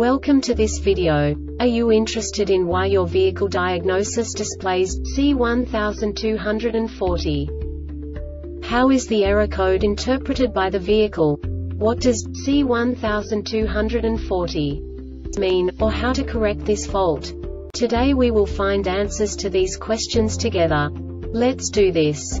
Welcome to this video. Are you interested in why your vehicle diagnosis displays C1240? How is the error code interpreted by the vehicle? What does C1240 mean, or how to correct this fault? Today we will find answers to these questions together. Let's do this.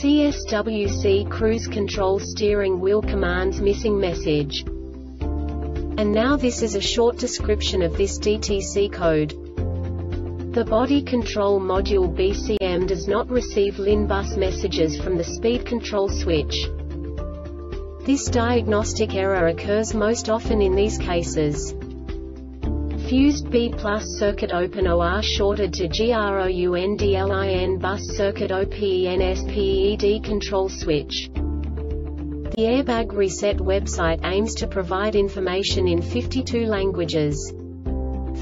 CSWC Cruise Control Steering Wheel Commands Missing Message. And now this is a short description of this DTC code. The body control module BCM does not receive LIN bus messages from the speed control switch. This diagnostic error occurs most often in these cases. Fused B plus circuit open OR shorted to GROUNDLIN bus circuit OPENSPEED control switch. The Airbag Reset website aims to provide information in 52 languages.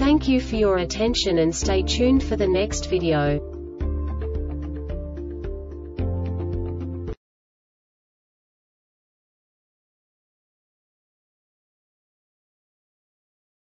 Thank you for your attention and stay tuned for the next video.